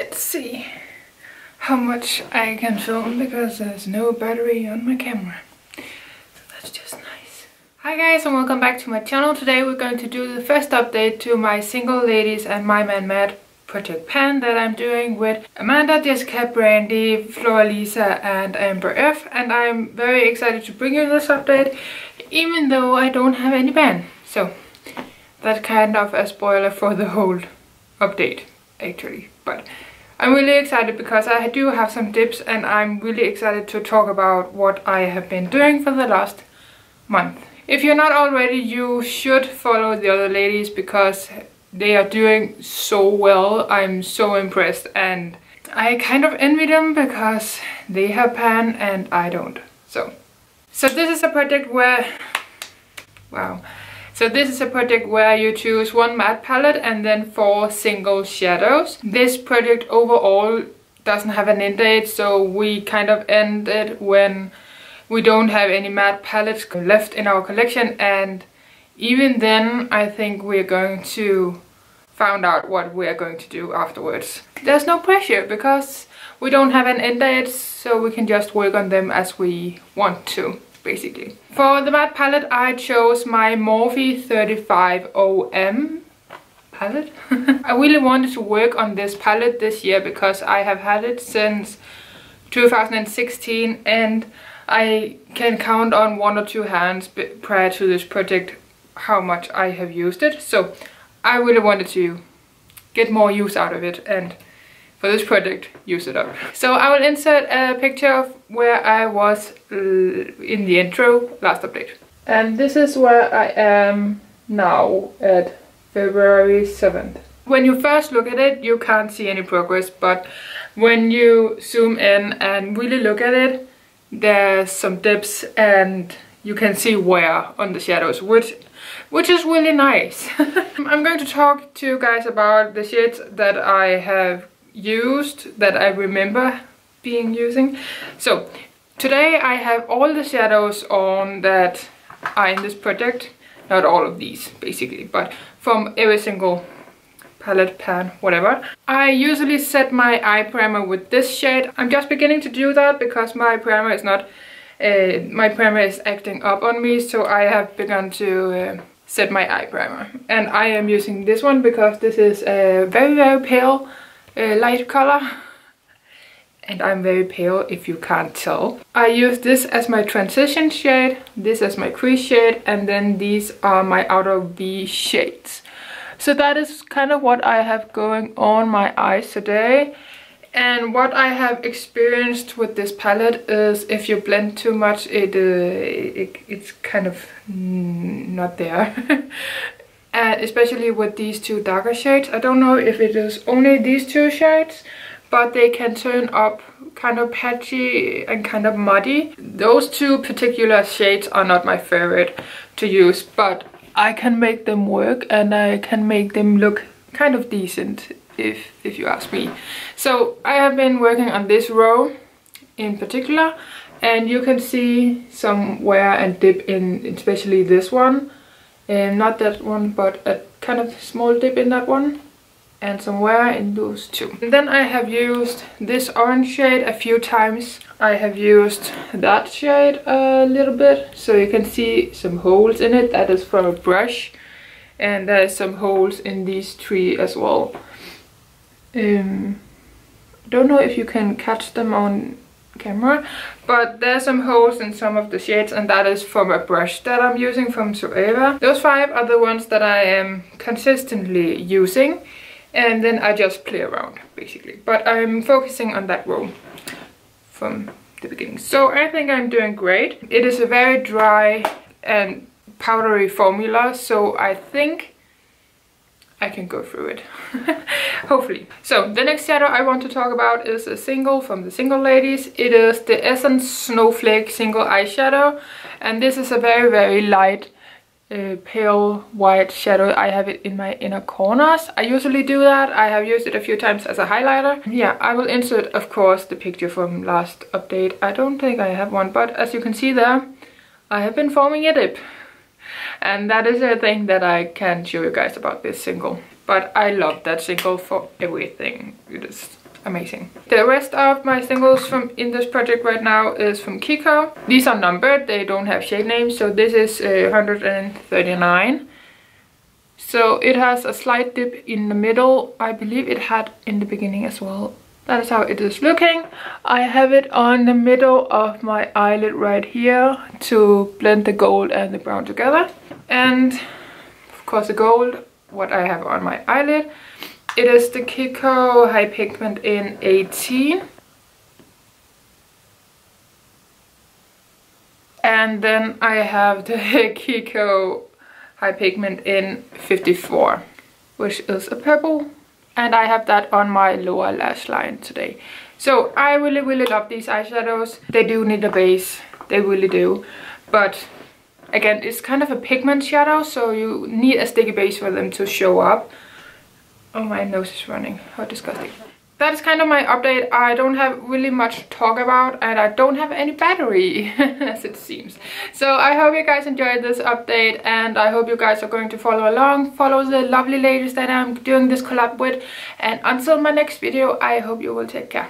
Let's see how much I can film because there's no battery on my camera. So that's just nice. Hi guys and welcome back to my channel. Today we're going to do the first update to my single ladies and my man Matte project pan that I'm doing with Amanda, Jessica, Brandy, Floralisa and Amber F and I'm very excited to bring you this update even though I don't have any band. So that's kind of a spoiler for the whole update actually but I'm really excited because I do have some tips and I'm really excited to talk about what I have been doing for the last month. If you're not already, you should follow the other ladies because they are doing so well. I'm so impressed and I kind of envy them because they have pan and I don't. So, so this is a project where, wow, so this is a project where you choose one matte palette and then four single shadows. This project overall doesn't have an end date, so we kind of end it when we don't have any matte palettes left in our collection and even then I think we're going to find out what we're going to do afterwards. There's no pressure because we don't have an end date so we can just work on them as we want to basically. For the matte palette I chose my Morphe 35OM palette. I really wanted to work on this palette this year because I have had it since 2016 and I can count on one or two hands prior to this project how much I have used it. So I really wanted to get more use out of it and for this project use it up. So I will insert a picture of where I was in the intro last update. And this is where I am now at February 7th. When you first look at it you can't see any progress but when you zoom in and really look at it there's some dips and you can see where on the shadows which which is really nice. I'm going to talk to you guys about the shades that I have used that I remember being using. So today I have all the shadows on that are in this project. Not all of these basically, but from every single palette, pan, whatever. I usually set my eye primer with this shade. I'm just beginning to do that because my primer is not, uh, my primer is acting up on me, so I have begun to uh, set my eye primer. And I am using this one because this is a very, very pale uh, light color and I'm very pale if you can't tell. I use this as my transition shade, this as my crease shade and then these are my outer V shades. So that is kind of what I have going on my eyes today. And what I have experienced with this palette is if you blend too much, it, uh, it it's kind of not there. uh, especially with these two darker shades. I don't know if it is only these two shades, but they can turn up kind of patchy and kind of muddy. Those two particular shades are not my favorite to use, but I can make them work and I can make them look kind of decent if, if you ask me. So I have been working on this row in particular and you can see some wear and dip in especially this one and not that one but a kind of small dip in that one and somewhere in those two. And then I have used this orange shade a few times. I have used that shade a little bit so you can see some holes in it. That is from a brush and there's some holes in these three as well. Um, don't know if you can catch them on camera but there's some holes in some of the shades and that is from a brush that I'm using from Zoeva. Those five are the ones that I am consistently using and then I just play around basically but I'm focusing on that row from the beginning. So I think I'm doing great. It is a very dry and powdery formula so I think I can go through it. Hopefully. So the next shadow I want to talk about is a single from the single ladies. It is the Essence Snowflake single eyeshadow and this is a very very light uh, pale white shadow. I have it in my inner corners. I usually do that. I have used it a few times as a highlighter. Yeah, I will insert of course the picture from last update. I don't think I have one but as you can see there I have been forming a dip and that is a thing that I can show you guys about this single but I love that single for everything it is amazing. The rest of my singles from in this project right now is from Kiko. These are numbered, they don't have shade names, so this is uh, 139. So it has a slight dip in the middle. I believe it had in the beginning as well. That is how it is looking. I have it on the middle of my eyelid right here to blend the gold and the brown together. And of course the gold, what I have on my eyelid. It is the Kiko High Pigment in 18. And then I have the Kiko High Pigment in 54, which is a purple. And I have that on my lower lash line today. So I really, really love these eyeshadows. They do need a base. They really do. But again, it's kind of a pigment shadow, so you need a sticky base for them to show up. Oh, my nose is running. How disgusting. That's kind of my update. I don't have really much to talk about and I don't have any battery, as it seems. So I hope you guys enjoyed this update and I hope you guys are going to follow along, follow the lovely ladies that I'm doing this collab with. And until my next video, I hope you will take care.